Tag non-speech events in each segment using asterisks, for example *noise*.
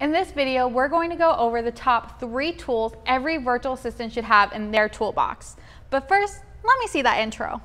In this video, we're going to go over the top three tools every virtual assistant should have in their toolbox. But first, let me see that intro.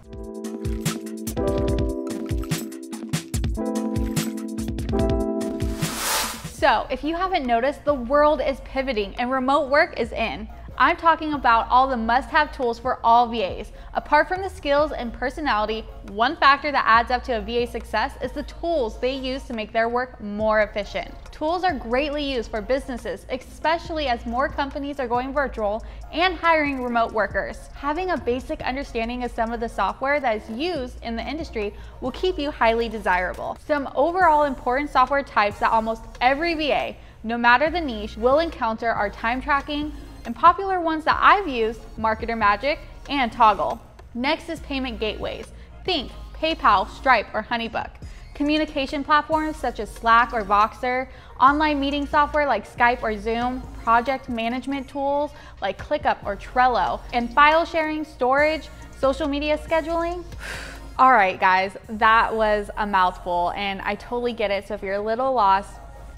So if you haven't noticed, the world is pivoting and remote work is in. I'm talking about all the must-have tools for all VAs. Apart from the skills and personality, one factor that adds up to a VA success is the tools they use to make their work more efficient. Tools are greatly used for businesses, especially as more companies are going virtual and hiring remote workers. Having a basic understanding of some of the software that is used in the industry will keep you highly desirable. Some overall important software types that almost every VA, no matter the niche, will encounter are time tracking, and popular ones that I've used, Marketer Magic and Toggl. Next is payment gateways. Think PayPal, Stripe, or Honeybook. Communication platforms such as Slack or Voxer, online meeting software like Skype or Zoom, project management tools like ClickUp or Trello, and file sharing, storage, social media scheduling. *sighs* All right, guys, that was a mouthful and I totally get it. So if you're a little lost,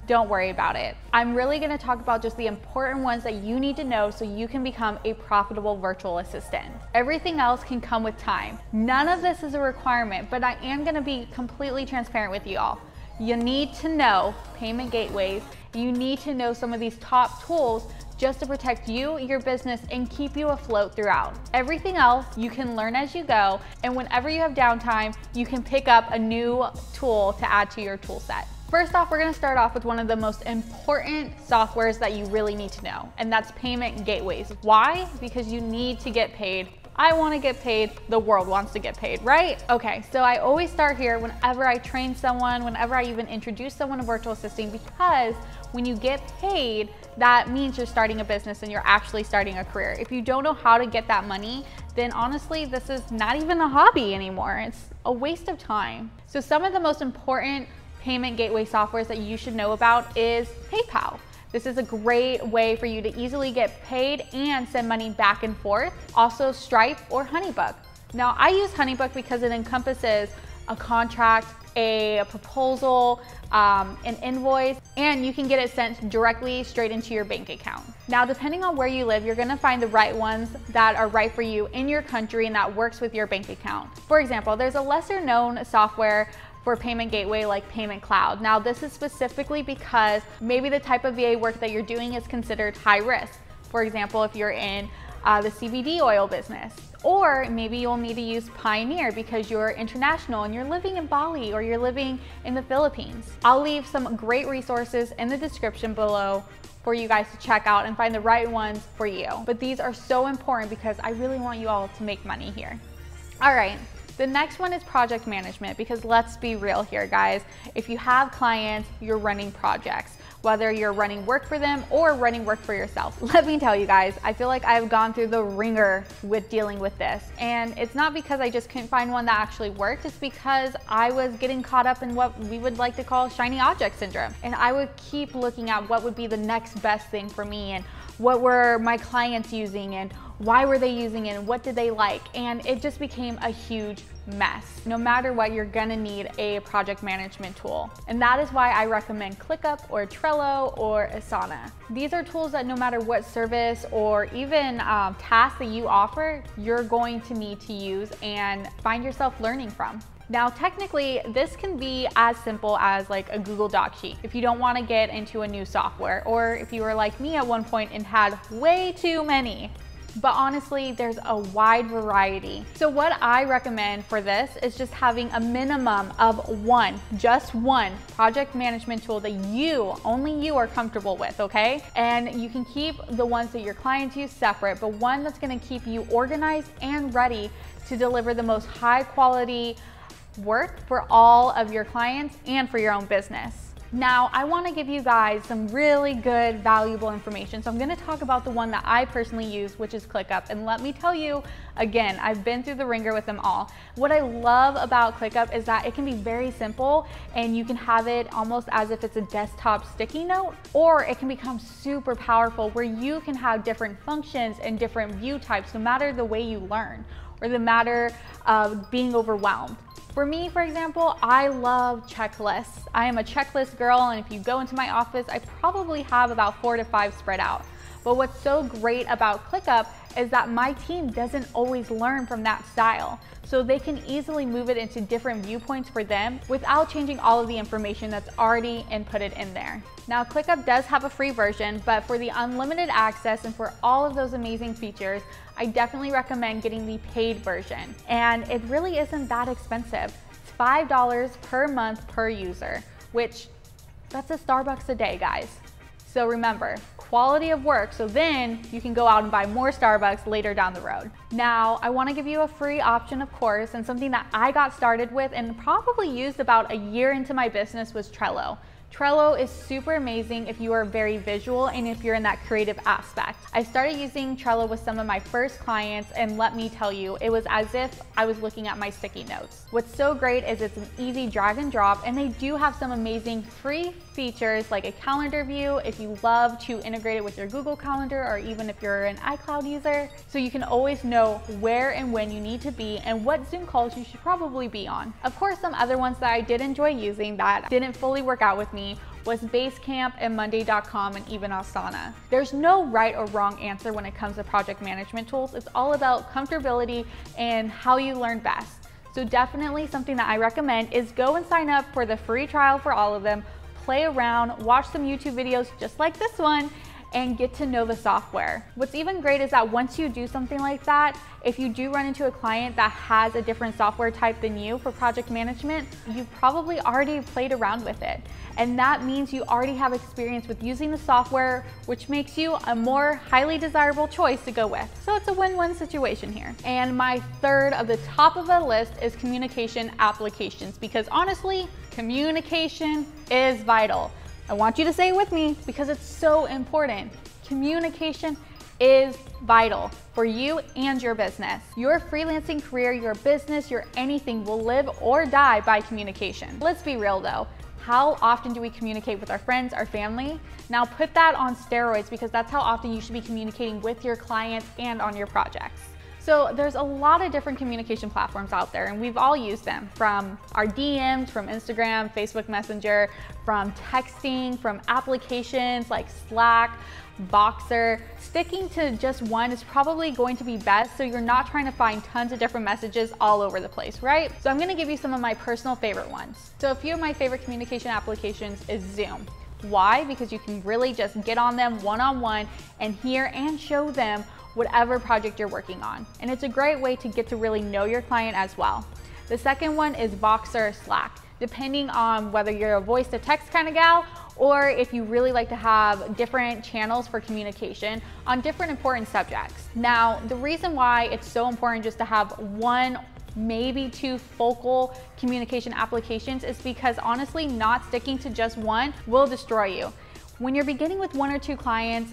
don't worry about it. I'm really gonna talk about just the important ones that you need to know so you can become a profitable virtual assistant. Everything else can come with time. None of this is a requirement, but I am gonna be completely transparent with you all. You need to know payment gateways. You need to know some of these top tools just to protect you, your business, and keep you afloat throughout. Everything else you can learn as you go, and whenever you have downtime, you can pick up a new tool to add to your tool set. First off, we're gonna start off with one of the most important softwares that you really need to know, and that's payment gateways. Why? Because you need to get paid I want to get paid, the world wants to get paid, right? Okay, so I always start here whenever I train someone, whenever I even introduce someone to virtual assisting, because when you get paid, that means you're starting a business and you're actually starting a career. If you don't know how to get that money, then honestly, this is not even a hobby anymore. It's a waste of time. So some of the most important payment gateway softwares that you should know about is PayPal. This is a great way for you to easily get paid and send money back and forth. Also Stripe or Honeybook. Now I use Honeybook because it encompasses a contract, a proposal, um, an invoice, and you can get it sent directly straight into your bank account. Now, depending on where you live, you're gonna find the right ones that are right for you in your country and that works with your bank account. For example, there's a lesser known software for payment gateway like Payment Cloud. Now this is specifically because maybe the type of VA work that you're doing is considered high risk. For example, if you're in uh, the CBD oil business. Or maybe you'll need to use Payoneer because you're international and you're living in Bali or you're living in the Philippines. I'll leave some great resources in the description below for you guys to check out and find the right ones for you. But these are so important because I really want you all to make money here. All right, the next one is project management because let's be real here, guys. If you have clients, you're running projects whether you're running work for them or running work for yourself. *laughs* Let me tell you guys, I feel like I've gone through the ringer with dealing with this. And it's not because I just couldn't find one that actually worked, it's because I was getting caught up in what we would like to call shiny object syndrome. And I would keep looking at what would be the next best thing for me and what were my clients using and why were they using it and what did they like? And it just became a huge mess. No matter what, you're gonna need a project management tool. And that is why I recommend ClickUp or Trello or Asana. These are tools that no matter what service or even um, task that you offer, you're going to need to use and find yourself learning from. Now, technically, this can be as simple as like a Google Doc sheet if you don't wanna get into a new software, or if you were like me at one point and had way too many but honestly, there's a wide variety. So what I recommend for this is just having a minimum of one, just one project management tool that you, only you are comfortable with, okay? And you can keep the ones that your clients use separate, but one that's gonna keep you organized and ready to deliver the most high quality work for all of your clients and for your own business. Now, I wanna give you guys some really good, valuable information. So I'm gonna talk about the one that I personally use, which is ClickUp. And let me tell you, again, I've been through the ringer with them all. What I love about ClickUp is that it can be very simple and you can have it almost as if it's a desktop sticky note, or it can become super powerful where you can have different functions and different view types no matter the way you learn or the matter of being overwhelmed. For me, for example, I love checklists. I am a checklist girl, and if you go into my office, I probably have about four to five spread out. But what's so great about ClickUp is that my team doesn't always learn from that style. So they can easily move it into different viewpoints for them without changing all of the information that's already inputted in there. Now ClickUp does have a free version, but for the unlimited access and for all of those amazing features, I definitely recommend getting the paid version. And it really isn't that expensive. It's $5 per month per user, which that's a Starbucks a day, guys. So remember, quality of work so then you can go out and buy more Starbucks later down the road. Now, I wanna give you a free option, of course, and something that I got started with and probably used about a year into my business was Trello. Trello is super amazing if you are very visual and if you're in that creative aspect. I started using Trello with some of my first clients and let me tell you, it was as if I was looking at my sticky notes. What's so great is it's an easy drag and drop and they do have some amazing free features like a calendar view if you love to integrate it with your Google Calendar or even if you're an iCloud user. So you can always know where and when you need to be and what Zoom calls you should probably be on. Of course, some other ones that I did enjoy using that didn't fully work out with me was Basecamp and Monday.com and even Asana. There's no right or wrong answer when it comes to project management tools. It's all about comfortability and how you learn best. So definitely something that I recommend is go and sign up for the free trial for all of them play around, watch some YouTube videos just like this one, and get to know the software. What's even great is that once you do something like that, if you do run into a client that has a different software type than you for project management, you've probably already played around with it. And that means you already have experience with using the software, which makes you a more highly desirable choice to go with. So it's a win-win situation here. And my third of the top of the list is communication applications, because honestly, communication is vital. I want you to say it with me because it's so important. Communication is vital for you and your business. Your freelancing career, your business, your anything will live or die by communication. Let's be real though. How often do we communicate with our friends, our family? Now put that on steroids because that's how often you should be communicating with your clients and on your projects. So there's a lot of different communication platforms out there and we've all used them from our DMs, from Instagram, Facebook Messenger, from texting, from applications like Slack, Voxer. Sticking to just one is probably going to be best so you're not trying to find tons of different messages all over the place, right? So I'm gonna give you some of my personal favorite ones. So a few of my favorite communication applications is Zoom. Why? Because you can really just get on them one-on-one -on -one and hear and show them whatever project you're working on. And it's a great way to get to really know your client as well. The second one is Voxer Slack, depending on whether you're a voice to text kind of gal or if you really like to have different channels for communication on different important subjects. Now, the reason why it's so important just to have one maybe two focal communication applications is because honestly, not sticking to just one will destroy you. When you're beginning with one or two clients,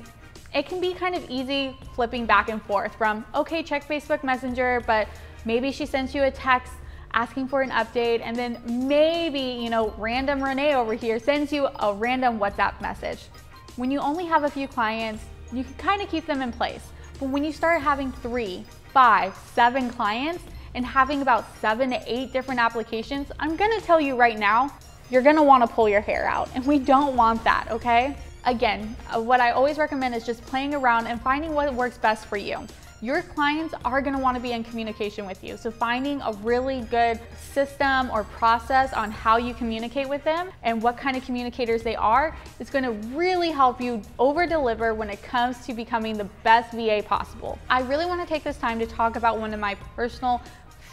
it can be kind of easy flipping back and forth from, okay, check Facebook Messenger, but maybe she sends you a text asking for an update, and then maybe, you know, random Renee over here sends you a random WhatsApp message. When you only have a few clients, you can kind of keep them in place. But when you start having three, five, seven clients, and having about seven to eight different applications, I'm gonna tell you right now, you're gonna wanna pull your hair out, and we don't want that, okay? Again, uh, what I always recommend is just playing around and finding what works best for you. Your clients are gonna wanna be in communication with you. So finding a really good system or process on how you communicate with them and what kind of communicators they are is gonna really help you over deliver when it comes to becoming the best VA possible. I really wanna take this time to talk about one of my personal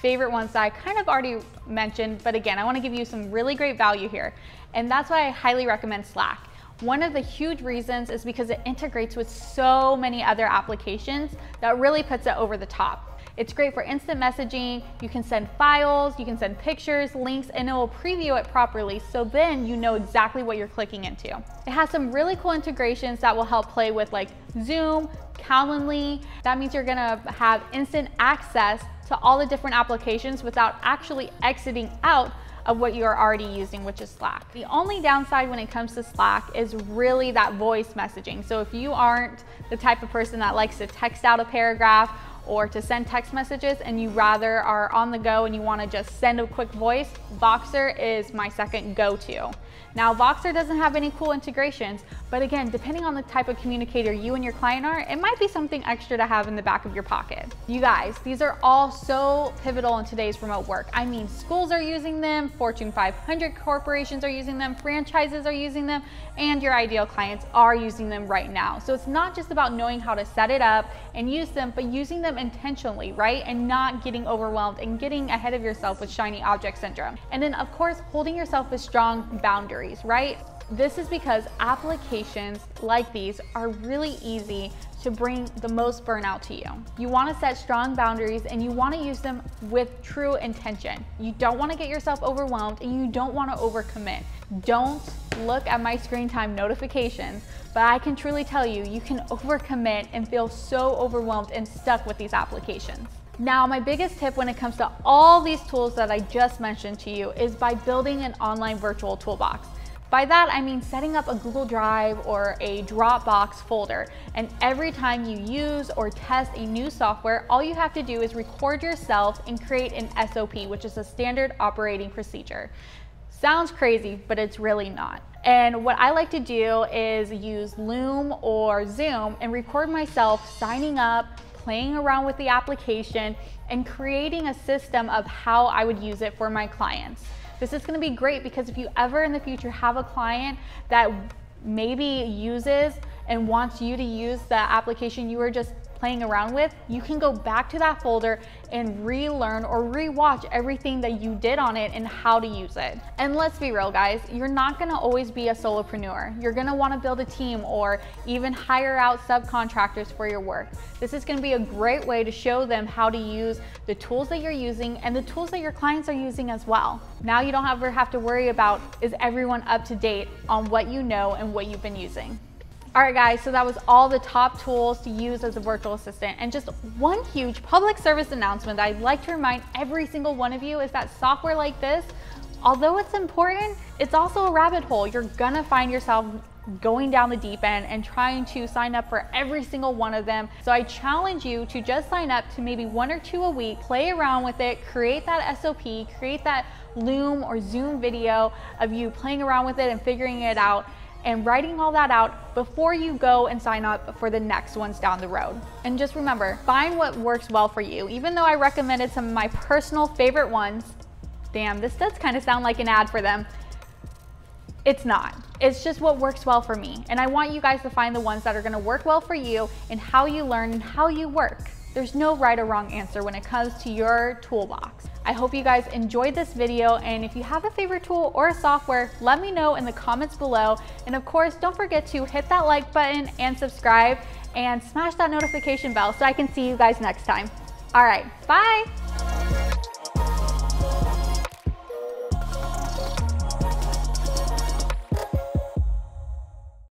favorite ones that I kind of already mentioned, but again, I wanna give you some really great value here. And that's why I highly recommend Slack. One of the huge reasons is because it integrates with so many other applications that really puts it over the top. It's great for instant messaging. You can send files, you can send pictures, links, and it will preview it properly. So then you know exactly what you're clicking into. It has some really cool integrations that will help play with like Zoom, Calendly. That means you're gonna have instant access to all the different applications without actually exiting out of what you're already using, which is Slack. The only downside when it comes to Slack is really that voice messaging. So if you aren't the type of person that likes to text out a paragraph or to send text messages and you rather are on the go and you wanna just send a quick voice, Voxer is my second go-to. Now, Voxer doesn't have any cool integrations, but again, depending on the type of communicator you and your client are, it might be something extra to have in the back of your pocket. You guys, these are all so pivotal in today's remote work. I mean, schools are using them, Fortune 500 corporations are using them, franchises are using them, and your ideal clients are using them right now. So it's not just about knowing how to set it up and use them, but using them intentionally, right? And not getting overwhelmed and getting ahead of yourself with shiny object syndrome. And then of course, holding yourself with strong boundaries, right? This is because applications like these are really easy to bring the most burnout to you. You wanna set strong boundaries and you wanna use them with true intention. You don't wanna get yourself overwhelmed and you don't wanna overcommit. Don't look at my screen time notifications, but I can truly tell you, you can overcommit and feel so overwhelmed and stuck with these applications. Now, my biggest tip when it comes to all these tools that I just mentioned to you is by building an online virtual toolbox. By that, I mean setting up a Google Drive or a Dropbox folder. And every time you use or test a new software, all you have to do is record yourself and create an SOP, which is a standard operating procedure. Sounds crazy, but it's really not. And what I like to do is use Loom or Zoom and record myself signing up, playing around with the application, and creating a system of how I would use it for my clients. This is gonna be great because if you ever in the future have a client that maybe uses and wants you to use the application you were just playing around with, you can go back to that folder and relearn or rewatch everything that you did on it and how to use it. And let's be real guys, you're not gonna always be a solopreneur. You're gonna wanna build a team or even hire out subcontractors for your work. This is gonna be a great way to show them how to use the tools that you're using and the tools that your clients are using as well. Now you don't ever have to worry about is everyone up to date on what you know and what you've been using. All right guys, so that was all the top tools to use as a virtual assistant. And just one huge public service announcement that I'd like to remind every single one of you is that software like this, although it's important, it's also a rabbit hole. You're gonna find yourself going down the deep end and trying to sign up for every single one of them. So I challenge you to just sign up to maybe one or two a week, play around with it, create that SOP, create that Loom or Zoom video of you playing around with it and figuring it out and writing all that out before you go and sign up for the next ones down the road. And just remember, find what works well for you. Even though I recommended some of my personal favorite ones, damn, this does kind of sound like an ad for them. It's not. It's just what works well for me. And I want you guys to find the ones that are gonna work well for you and how you learn and how you work. There's no right or wrong answer when it comes to your toolbox. I hope you guys enjoyed this video and if you have a favorite tool or a software, let me know in the comments below. And of course, don't forget to hit that like button and subscribe and smash that notification bell so I can see you guys next time. All right, bye.